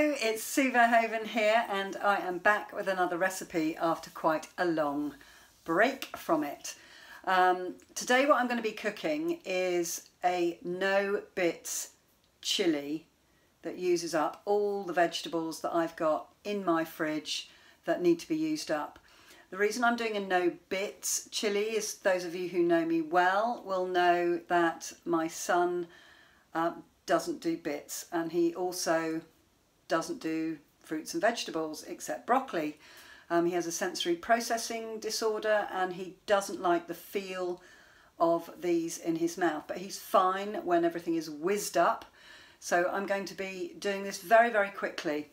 It's Su Verhoeven here and I am back with another recipe after quite a long break from it. Um, today what I'm going to be cooking is a no bits chilli that uses up all the vegetables that I've got in my fridge that need to be used up. The reason I'm doing a no bits chilli is those of you who know me well will know that my son um, doesn't do bits and he also doesn't do fruits and vegetables except broccoli. Um, he has a sensory processing disorder and he doesn't like the feel of these in his mouth but he's fine when everything is whizzed up so I'm going to be doing this very very quickly.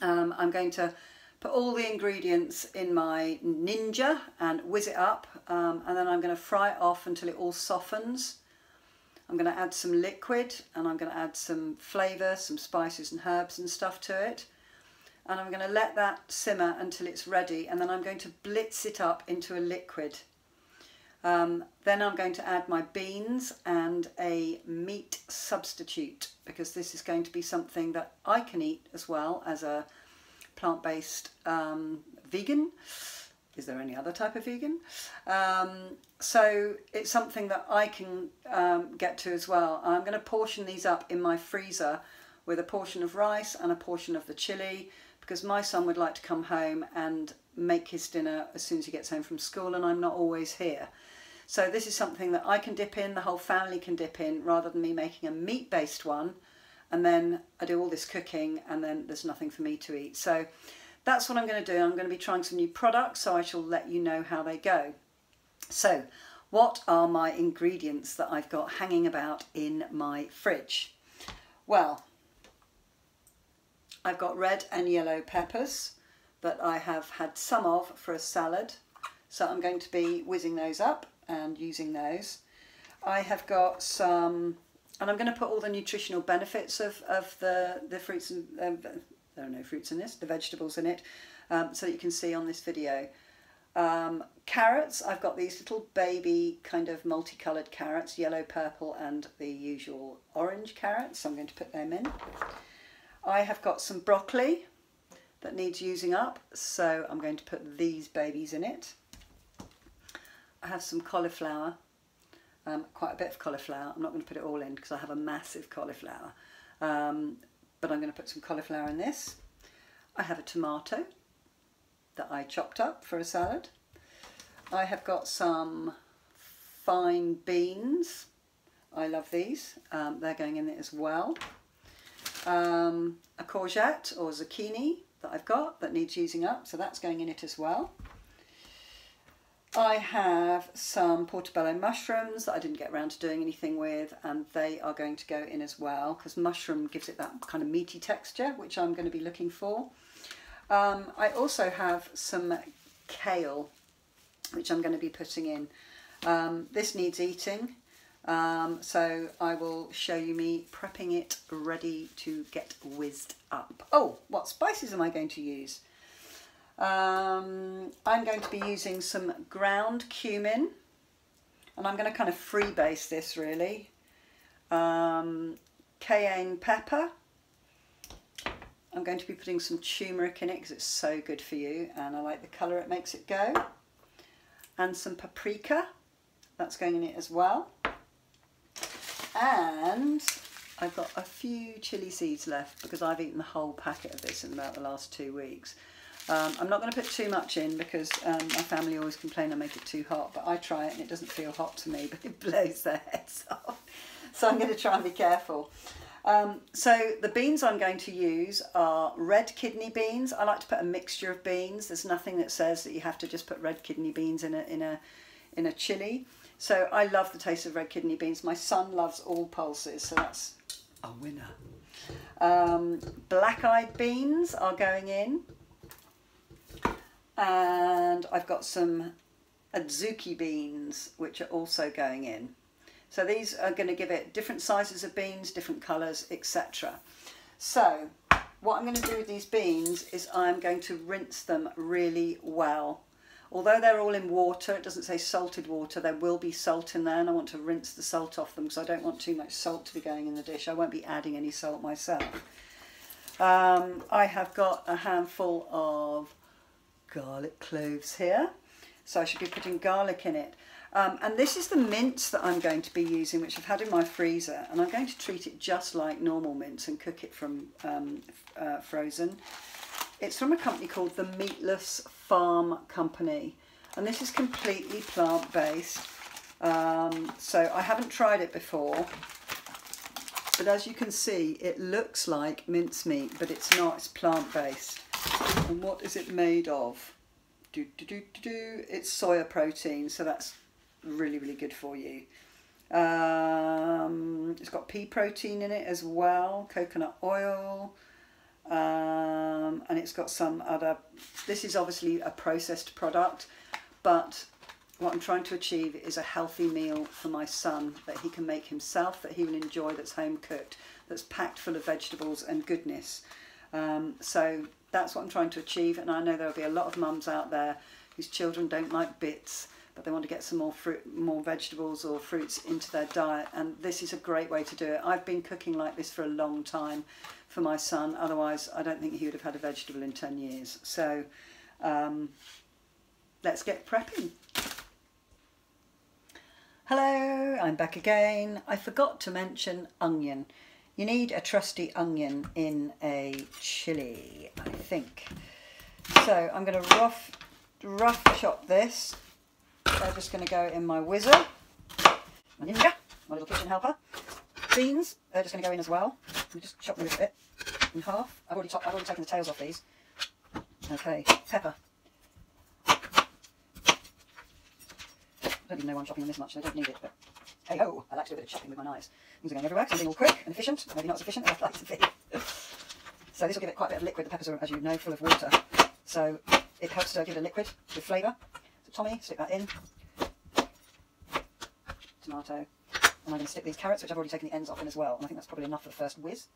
Um, I'm going to put all the ingredients in my Ninja and whiz it up um, and then I'm going to fry it off until it all softens I'm going to add some liquid and I'm going to add some flavour, some spices and herbs and stuff to it. And I'm going to let that simmer until it's ready and then I'm going to blitz it up into a liquid. Um, then I'm going to add my beans and a meat substitute because this is going to be something that I can eat as well as a plant-based um, vegan is there any other type of vegan? Um, so it's something that I can um, get to as well. I'm going to portion these up in my freezer with a portion of rice and a portion of the chili because my son would like to come home and make his dinner as soon as he gets home from school and I'm not always here. So this is something that I can dip in, the whole family can dip in, rather than me making a meat-based one and then I do all this cooking and then there's nothing for me to eat. So that's what I'm going to do. I'm going to be trying some new products, so I shall let you know how they go. So, what are my ingredients that I've got hanging about in my fridge? Well, I've got red and yellow peppers that I have had some of for a salad. So I'm going to be whizzing those up and using those. I have got some, and I'm going to put all the nutritional benefits of, of the, the fruits and uh, there are no fruits in this, the vegetables in it, um, so you can see on this video. Um, carrots, I've got these little baby kind of multicoloured carrots, yellow, purple and the usual orange carrots, so I'm going to put them in. I have got some broccoli that needs using up, so I'm going to put these babies in it. I have some cauliflower, um, quite a bit of cauliflower. I'm not going to put it all in because I have a massive cauliflower. Um, but I'm going to put some cauliflower in this. I have a tomato that I chopped up for a salad. I have got some fine beans. I love these. Um, they're going in it as well. Um, a courgette or zucchini that I've got that needs using up, so that's going in it as well. I have some portobello mushrooms that I didn't get around to doing anything with and they are going to go in as well because mushroom gives it that kind of meaty texture which I'm going to be looking for. Um, I also have some kale which I'm going to be putting in. Um, this needs eating um, so I will show you me prepping it ready to get whizzed up. Oh, what spices am I going to use? Um, I'm going to be using some ground cumin and I'm going to kind of freebase this really. Um, cayenne pepper. I'm going to be putting some turmeric in it because it's so good for you and I like the colour it makes it go. And some paprika, that's going in it as well. And I've got a few chili seeds left because I've eaten the whole packet of this in about the last two weeks. Um, I'm not going to put too much in because um, my family always complain I make it too hot, but I try it and it doesn't feel hot to me, but it blows their heads off. So I'm going to try and be careful. Um, so the beans I'm going to use are red kidney beans. I like to put a mixture of beans. There's nothing that says that you have to just put red kidney beans in a, in a, in a chili. So I love the taste of red kidney beans. My son loves all pulses, so that's a winner. Um, black-eyed beans are going in and I've got some adzuki beans which are also going in. So these are going to give it different sizes of beans, different colours, etc. So what I'm going to do with these beans is I'm going to rinse them really well. Although they're all in water, it doesn't say salted water, there will be salt in there and I want to rinse the salt off them because I don't want too much salt to be going in the dish. I won't be adding any salt myself. Um, I have got a handful of garlic cloves here. So I should be putting garlic in it. Um, and this is the mince that I'm going to be using, which I've had in my freezer. And I'm going to treat it just like normal mince and cook it from um, uh, frozen. It's from a company called the Meatless Farm Company. And this is completely plant-based. Um, so I haven't tried it before. But as you can see, it looks like mincemeat, but it's not. It's plant-based. And what is it made of? Do, do, do, do, do. It's soya protein, so that's really, really good for you. Um, it's got pea protein in it as well, coconut oil, um, and it's got some other. This is obviously a processed product, but what I'm trying to achieve is a healthy meal for my son that he can make himself, that he will enjoy, that's home cooked, that's packed full of vegetables and goodness. Um, so that's what I'm trying to achieve, and I know there'll be a lot of mums out there whose children don't like bits but they want to get some more fruit, more vegetables or fruits into their diet, and this is a great way to do it. I've been cooking like this for a long time for my son. Otherwise, I don't think he would have had a vegetable in ten years. So, um, let's get prepping. Hello, I'm back again. I forgot to mention onion. You need a trusty onion in a chilli, I think. So I'm going to rough rough chop this they're just going to go in my whizzer. My ninja, my little kitchen helper. Beans, they're just going to go in as well. Me just chop them a bit in half. I've already, I've already taken the tails off these. Okay, pepper. I don't even know why I'm chopping them this much, I don't need it, but hey ho, I like to do a bit of chopping with my knives. Things are going everywhere, so I'm being all quick and efficient, maybe not as efficient as I'd like to be. so this will give it quite a bit of liquid, the peppers are, as you know, full of water. So it helps to give it a liquid with flavour. So Tommy, stick that in. Tomato. And I'm going to stick these carrots, which I've already taken the ends off in as well. And I think that's probably enough for the first whiz.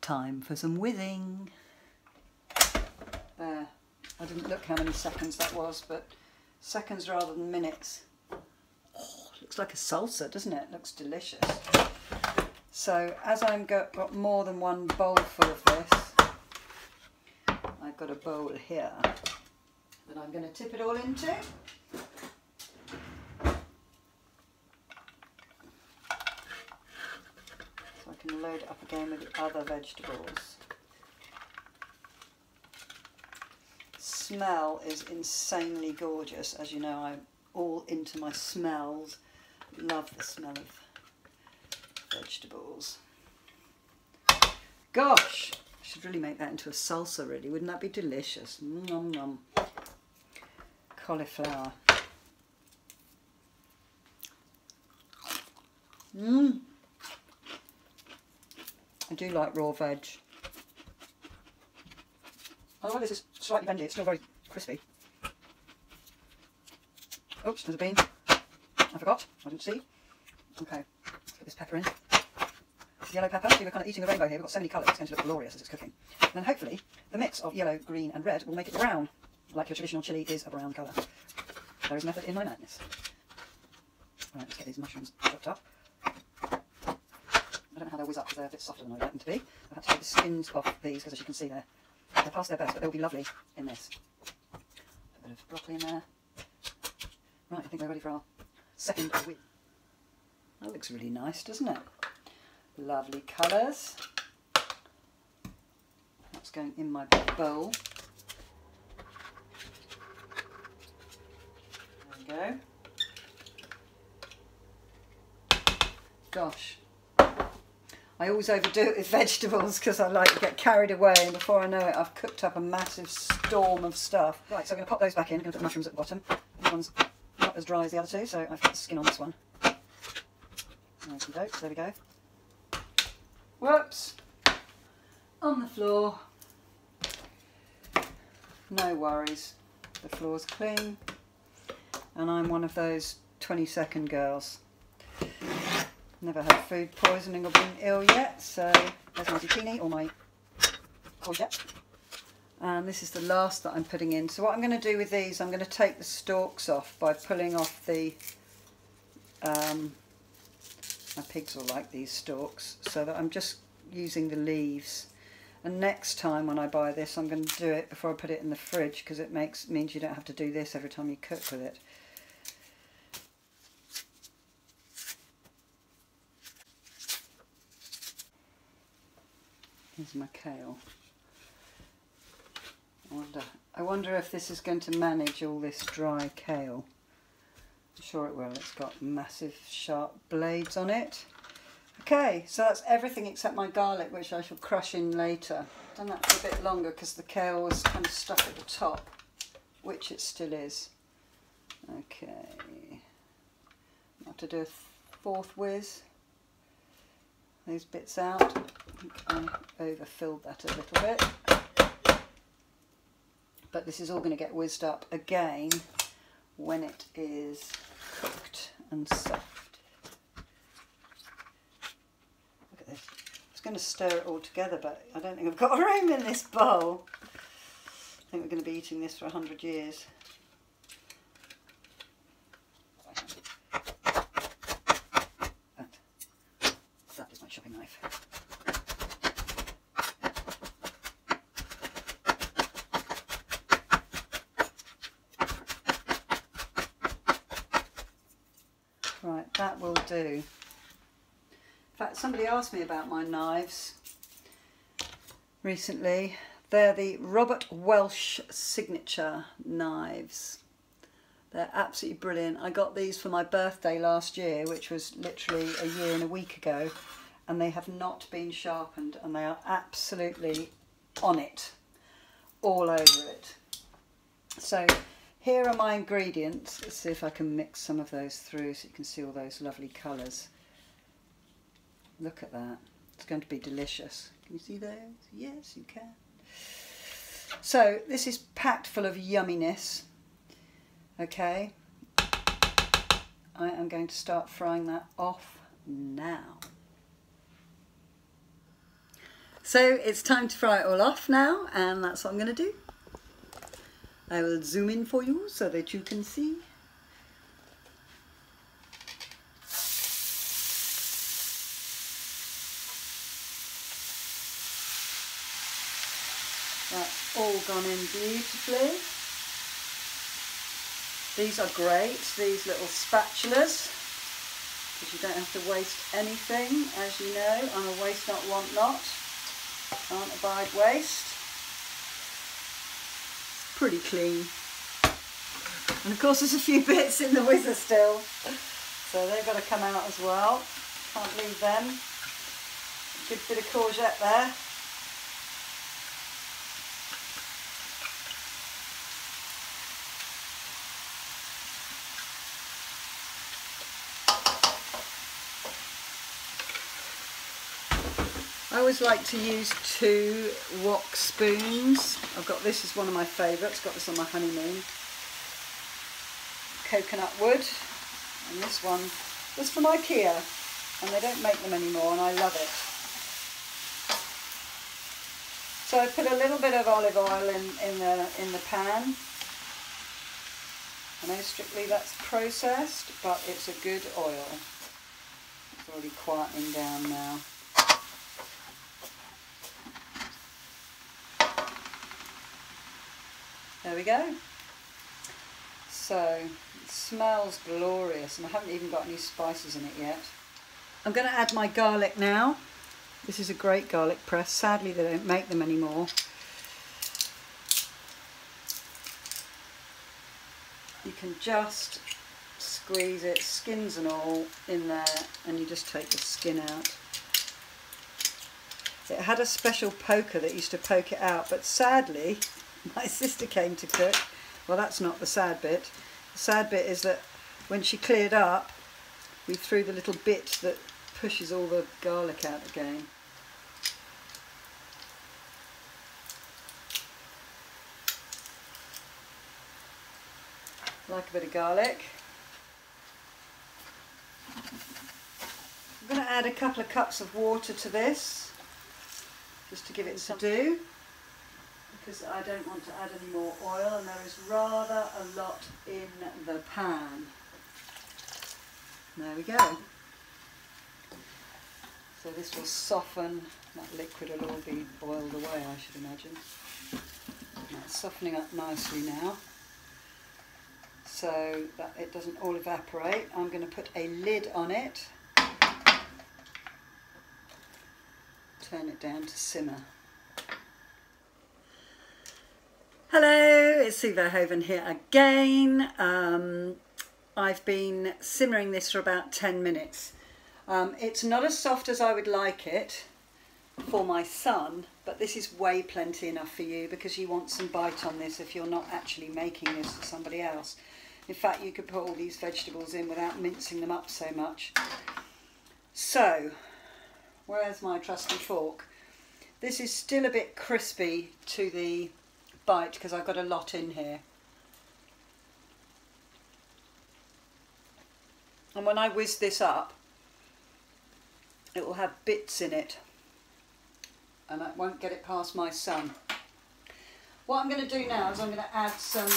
Time for some whizzing. There. I didn't look how many seconds that was, but seconds rather than minutes. Looks like a salsa, doesn't it? Looks delicious. So as I've got, got more than one bowl full of this, I've got a bowl here that I'm going to tip it all into. So I can load it up again with the other vegetables. Smell is insanely gorgeous. As you know, I'm all into my smells. Love the smell of vegetables. Gosh, I should really make that into a salsa really. Wouldn't that be delicious? Nom nom cauliflower. Mmm. I do like raw veg. Although this is slightly bendy, it's still very crispy. Oops, there's a bean. I forgot, I didn't see. Okay, let's get this pepper in. Yellow pepper, see we're kind of eating a rainbow here, we've got so many colours, it's going to look glorious as it's cooking. And then hopefully the mix of yellow, green and red will make it brown like your traditional chilli is a brown colour. There is method in my madness. Right, let's get these mushrooms chopped up. I don't know how they'll whiz up because they're a bit softer than I'd like them to be. I've had to take the skins off these because as you can see they're, they're past their best, but they'll be lovely in this. A bit of broccoli in there. Right, I think we're ready for our second whip. That looks really nice, doesn't it? Lovely colours. That's going in my bowl. There we go. Gosh. I always overdo it with vegetables because I like to get carried away and before I know it I've cooked up a massive storm of stuff. Right, so I'm going to pop those back in. I'm going to put the mushrooms at the bottom. This one's as dry as the other two, so I've got skin on this one. There we go. Whoops! On the floor. No worries. The floor's clean and I'm one of those 20 second girls. Never had food poisoning or been ill yet, so there's my zucchini or my oh, courgette. And this is the last that I'm putting in. So what I'm going to do with these, I'm going to take the stalks off by pulling off the, um, my pigs will like these stalks, so that I'm just using the leaves. And next time when I buy this, I'm going to do it before I put it in the fridge because it makes means you don't have to do this every time you cook with it. Here's my kale. I wonder, I wonder if this is going to manage all this dry kale. I'm sure it will. It's got massive sharp blades on it. Okay, so that's everything except my garlic, which I shall crush in later. I've done that for a bit longer because the kale was kind of stuck at the top, which it still is. Okay, I have to do a fourth whiz. Those bits out. I I overfilled that a little bit. But this is all going to get whizzed up again when it is cooked and soft. Look at this. I was going to stir it all together, but I don't think I've got room in this bowl. I think we're going to be eating this for a hundred years. That is my chopping knife. Right, that will do. In fact, somebody asked me about my knives recently. They're the Robert Welch Signature knives. They're absolutely brilliant. I got these for my birthday last year, which was literally a year and a week ago, and they have not been sharpened, and they are absolutely on it, all over it. So here are my ingredients. Let's see if I can mix some of those through so you can see all those lovely colours. Look at that. It's going to be delicious. Can you see those? Yes, you can. So this is packed full of yumminess. Okay. I am going to start frying that off now. So it's time to fry it all off now and that's what I'm going to do. I will zoom in for you so that you can see. That's all gone in beautifully. These are great, these little spatulas, because you don't have to waste anything, as you know. I'm a waste not, want not. Can't abide waste pretty clean. And of course there's a few bits in the whizzer still. So they've got to come out as well. Can't leave them. Good bit of courgette there. Always like to use two wok spoons. I've got this is one of my favourites, got this on my honeymoon. Coconut wood, and this one was from Ikea, and they don't make them anymore, and I love it. So I put a little bit of olive oil in, in, the, in the pan. I know strictly that's processed, but it's a good oil. It's already quietening down now. There we go. So, it smells glorious and I haven't even got any spices in it yet. I'm going to add my garlic now. This is a great garlic press. Sadly they don't make them anymore. You can just squeeze it, skins and all, in there and you just take the skin out. It had a special poker that used to poke it out, but sadly my sister came to cook. Well, that's not the sad bit. The sad bit is that when she cleared up, we threw the little bit that pushes all the garlic out again. Like a bit of garlic. I'm going to add a couple of cups of water to this, just to give it some do because I don't want to add any more oil and there is rather a lot in the pan. There we go. So this will soften, that liquid will all be boiled away I should imagine. That's softening up nicely now. So that it doesn't all evaporate, I'm going to put a lid on it. Turn it down to simmer. Hello, it's Su Verhoeven here again. Um, I've been simmering this for about 10 minutes. Um, it's not as soft as I would like it for my son, but this is way plenty enough for you because you want some bite on this if you're not actually making this for somebody else. In fact, you could put all these vegetables in without mincing them up so much. So, where's my trusty fork? This is still a bit crispy to the bite because I've got a lot in here. And when I whiz this up, it will have bits in it and I won't get it past my son. What I'm going to do now is I'm going to add some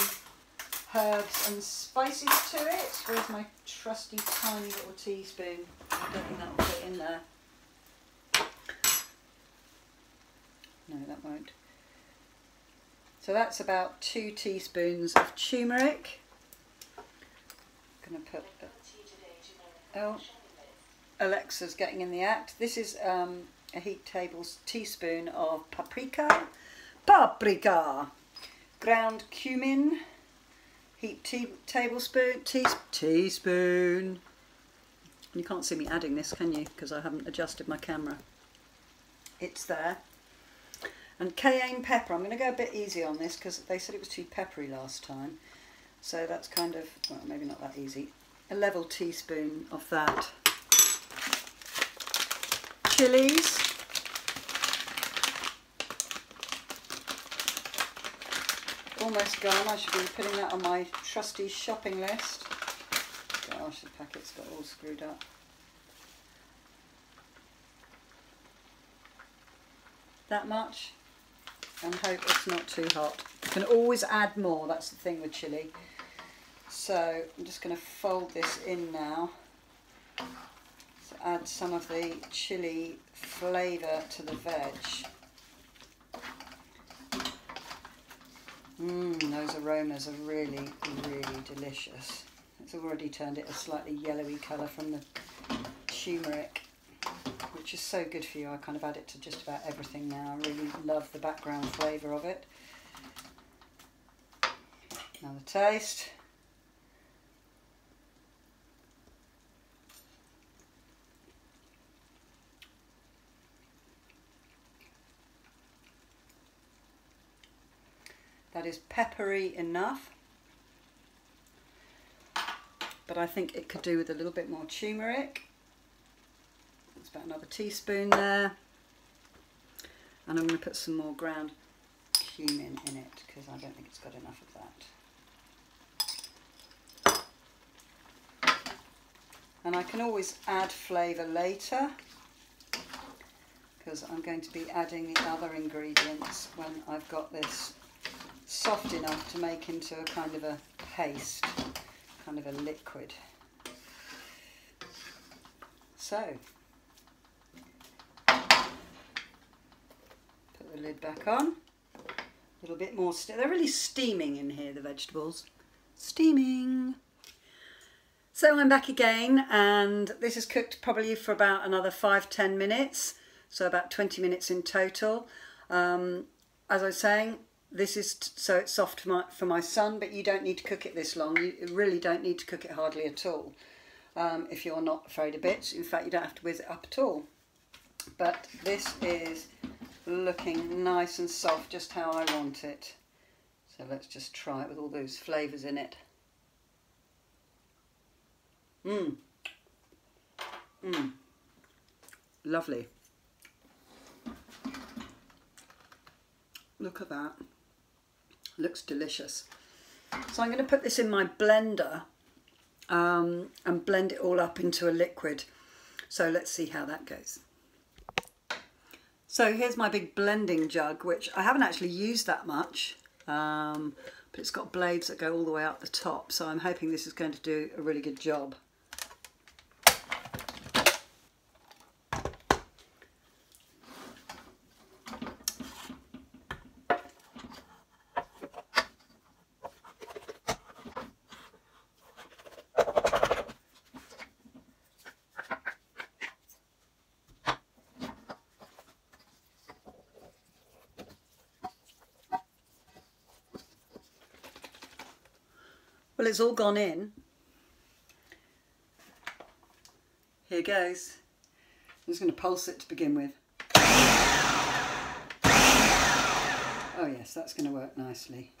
herbs and spices to it. Where's my trusty tiny little teaspoon? I don't think that will fit in there. No, that won't. So that's about two teaspoons of turmeric. I'm going to put. Oh, Alexa's getting in the act. This is um, a heat table teaspoon of paprika. Paprika! Ground cumin. Heat tea, tablespoon. Tea, teaspoon. You can't see me adding this, can you? Because I haven't adjusted my camera. It's there. And cayenne pepper. I'm going to go a bit easy on this because they said it was too peppery last time. So that's kind of, well, maybe not that easy. A level teaspoon of that chilies. Almost gone. I should be putting that on my trusty shopping list. Gosh, the packet's got all screwed up. That much. And hope it's not too hot. You can always add more, that's the thing with chilli. So I'm just going to fold this in now add some of the chili flavour to the veg. Mmm, those aromas are really, really delicious. It's already turned it a slightly yellowy colour from the turmeric, which is so good for you. I kind of add it to just about everything now. I really love the background flavour of it. Now the taste. That is peppery enough. But I think it could do with a little bit more turmeric. That's about another teaspoon there. And I'm going to put some more ground cumin in it because I don't think it's got enough of that. And I can always add flavour later because I'm going to be adding the other ingredients when I've got this soft enough to make into a kind of a paste, kind of a liquid. So, put the lid back on. A little bit more, they're really steaming in here, the vegetables. Steaming. So I'm back again and this is cooked probably for about another five ten minutes. So about 20 minutes in total. Um, as I was saying, this is so it's soft for my, for my son, but you don't need to cook it this long. You really don't need to cook it hardly at all um, if you're not afraid of bits. In fact, you don't have to whiz it up at all. But this is looking nice and soft, just how I want it. So let's just try it with all those flavours in it. Mmm. Mmm. Lovely. Look at that looks delicious. So I'm going to put this in my blender um, and blend it all up into a liquid. So let's see how that goes. So here's my big blending jug, which I haven't actually used that much, um, but it's got blades that go all the way up the top. So I'm hoping this is going to do a really good job. It's all gone in. Here goes. I'm just going to pulse it to begin with. Oh yes, that's going to work nicely.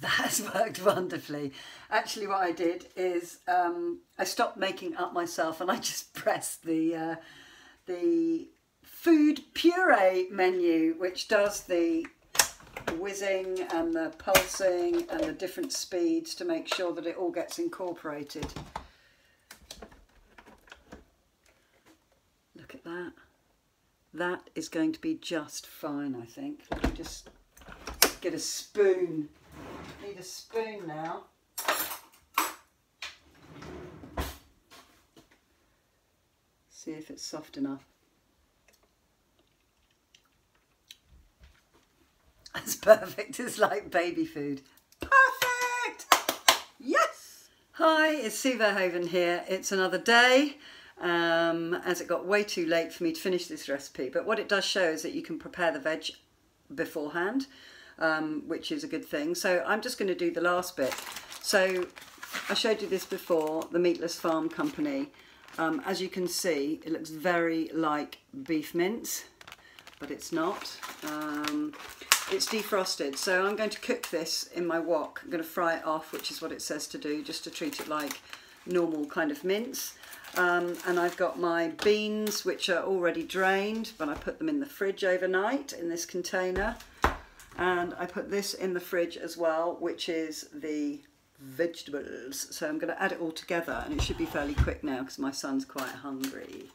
That has worked wonderfully. Actually, what I did is um, I stopped making up myself and I just pressed the uh, the food puree menu, which does the whizzing and the pulsing and the different speeds to make sure that it all gets incorporated. Look at that. That is going to be just fine, I think. Let me just get a spoon. Need a spoon now. See if it's soft enough. That's perfect. It's like baby food. Perfect! Yes! Hi, it's Su Verhoeven here. It's another day. Um, as it got way too late for me to finish this recipe. But what it does show is that you can prepare the veg beforehand, um, which is a good thing. So I'm just going to do the last bit. So I showed you this before, the Meatless Farm Company. Um, as you can see, it looks very like beef mince, but it's not. It's defrosted, so I'm going to cook this in my wok. I'm going to fry it off, which is what it says to do, just to treat it like normal kind of mince. Um, and I've got my beans, which are already drained, but I put them in the fridge overnight in this container. And I put this in the fridge as well, which is the vegetables. So I'm going to add it all together, and it should be fairly quick now because my son's quite hungry.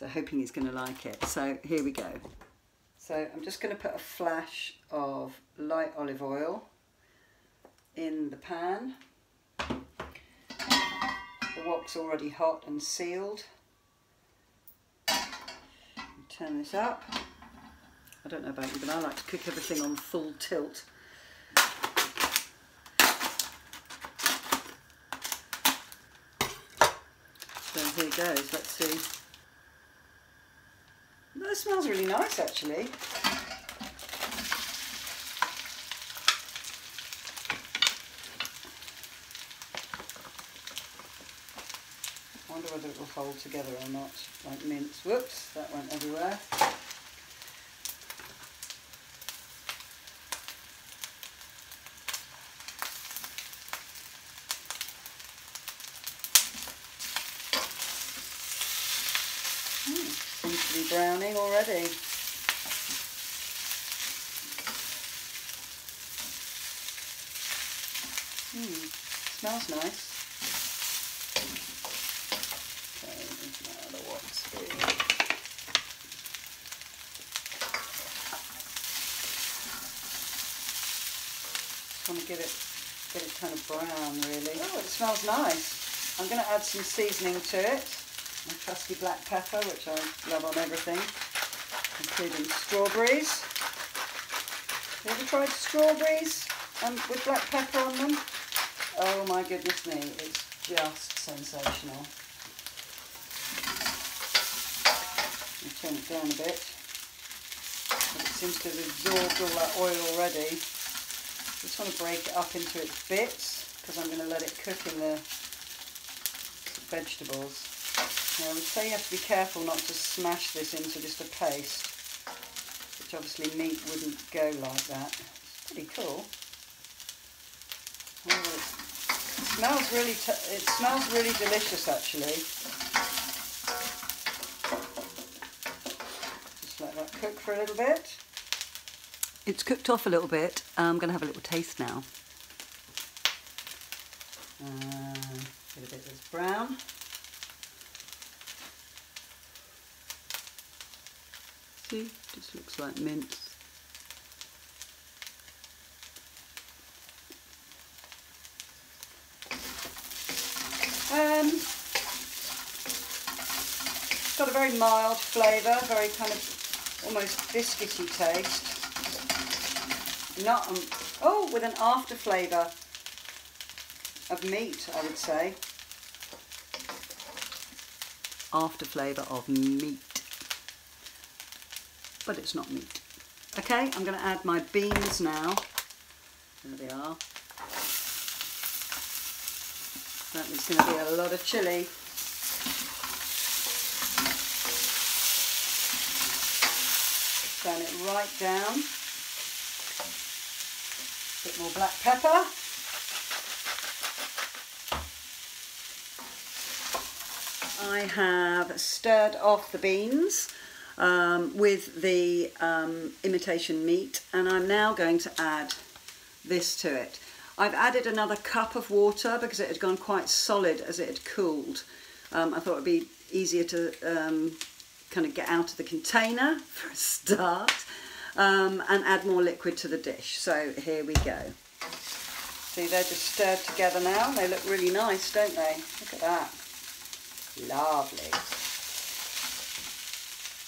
So hoping he's going to like it. So here we go. So I'm just going to put a flash of light olive oil in the pan. The wok's already hot and sealed. Turn this up. I don't know about you, but I like to cook everything on full tilt. So here goes, let's see. That smells really nice actually. I wonder whether it will hold together or not, like mince. Whoops, that went everywhere. Seems to be already. Hmm, smells nice. Want to get it, get it kind of brown really. Oh, it smells nice. I'm going to add some seasoning to it my trusty black pepper, which I love on everything, including strawberries. Have you tried strawberries um, with black pepper on them? Oh my goodness me, it's just sensational. Turn it down a bit. It seems to have absorbed all that oil already. Just want to break it up into its bits because I'm going to let it cook in the vegetables. Now, I would say you have to be careful not to smash this into just a paste, which obviously meat wouldn't go like that. It's pretty cool. Oh, it smells really. it smells really delicious, actually. Just let that cook for a little bit. It's cooked off a little bit. I'm going to have a little taste now. Uh, get a bit that's brown. Just looks like mince. Um, got a very mild flavour, very kind of almost biscuity taste. Not um, oh, with an after flavour of meat, I would say. After flavour of meat. But it's not meat. Okay, I'm going to add my beans now. There they are. That is going to be a lot of chilli. Turn it right down. A Bit more black pepper. I have stirred off the beans um, with the um, imitation meat and I'm now going to add this to it. I've added another cup of water because it had gone quite solid as it had cooled. Um, I thought it would be easier to um, kind of get out of the container for a start um, and add more liquid to the dish. So here we go. See, they're just stirred together now. They look really nice, don't they? Look at that. Lovely.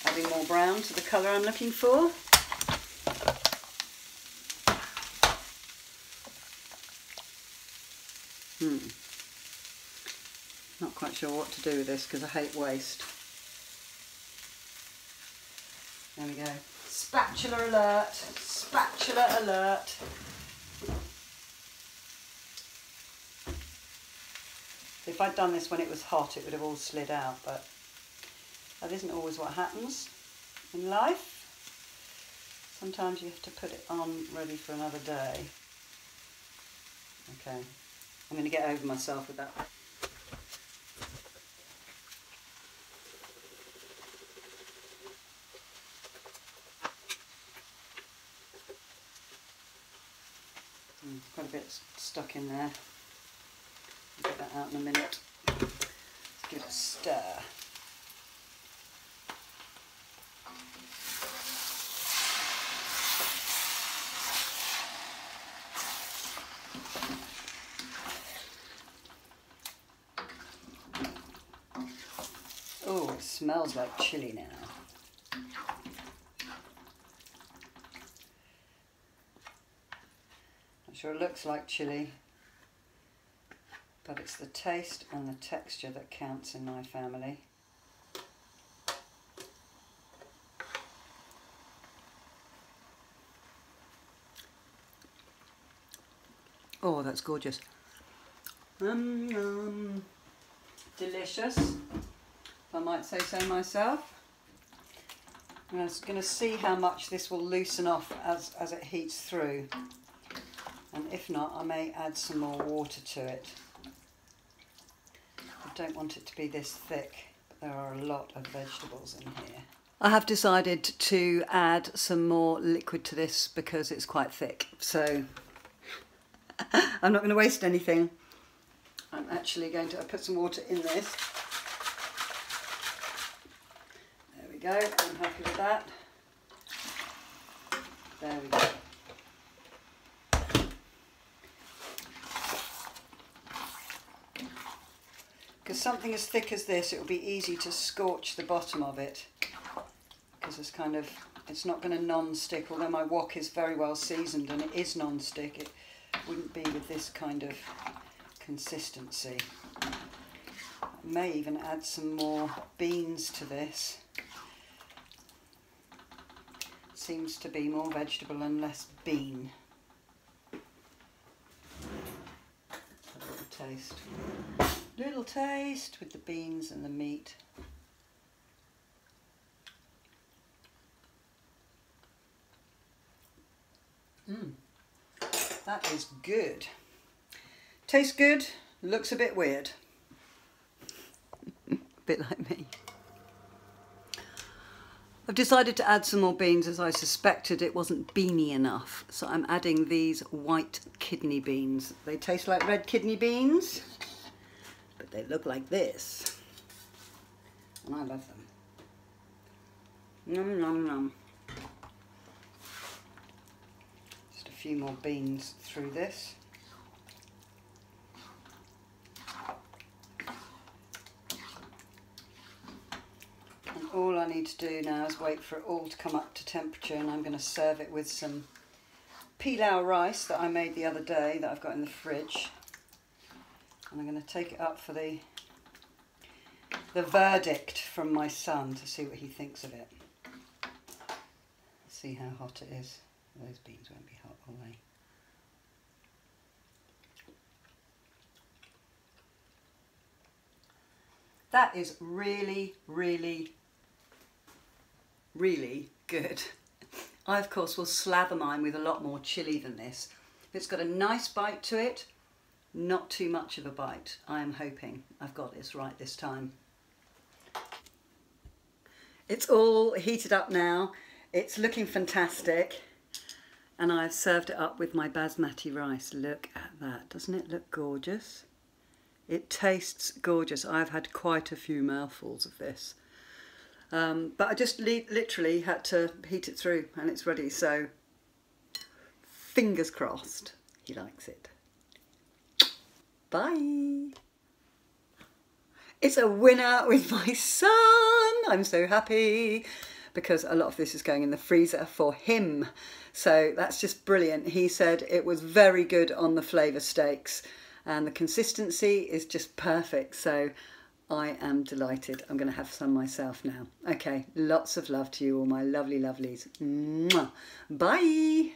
Adding more brown to the colour I'm looking for. Hmm. Not quite sure what to do with this because I hate waste. There we go. Spatula alert. Spatula alert. If I'd done this when it was hot, it would have all slid out, but that isn't always what happens in life. Sometimes you have to put it on ready for another day. Okay, I'm going to get over myself with that. Hmm, quite a bit stuck in there. Get that out in a minute. Let's give it a stir. Oh, it smells like chili now. Not sure it looks like chili, but it's the taste and the texture that counts in my family. Oh, that's gorgeous. Um, um, delicious, I might say so myself. I'm just going to see how much this will loosen off as, as it heats through. And if not, I may add some more water to it. I don't want it to be this thick, but there are a lot of vegetables in here. I have decided to add some more liquid to this because it's quite thick. So I'm not going to waste anything. I'm actually going to put some water in this. There we go, I'm happy with that. There we go. Because something as thick as this, it will be easy to scorch the bottom of it. Because it's kind of, it's not going to non-stick, although my wok is very well seasoned and it is non-stick, it wouldn't be with this kind of consistency. I may even add some more beans to this. Seems to be more vegetable and less bean. A little taste. Little taste with the beans and the meat. Mmm, that is good. Tastes good, looks a bit weird. a bit like me. I've decided to add some more beans as I suspected it wasn't beany enough. So I'm adding these white kidney beans. They taste like red kidney beans, but they look like this. And I love them. Yum, yum, yum. Just a few more beans through this. All I need to do now is wait for it all to come up to temperature and I'm going to serve it with some pilau rice that I made the other day that I've got in the fridge and I'm going to take it up for the the verdict from my son to see what he thinks of it. see how hot it is. Those beans won't be hot, will they? That is really, really, really good. I, of course, will slather mine with a lot more chilli than this. It's got a nice bite to it, not too much of a bite. I am hoping I've got this right this time. It's all heated up now. It's looking fantastic. And I've served it up with my basmati rice. Look at that. Doesn't it look gorgeous? It tastes gorgeous. I've had quite a few mouthfuls of this. Um, but I just literally had to heat it through and it's ready. So fingers crossed he likes it. Bye. It's a winner with my son. I'm so happy because a lot of this is going in the freezer for him. So that's just brilliant. He said it was very good on the flavour stakes and the consistency is just perfect. So I am delighted. I'm going to have some myself now. Okay, lots of love to you all my lovely lovelies. Mwah. Bye.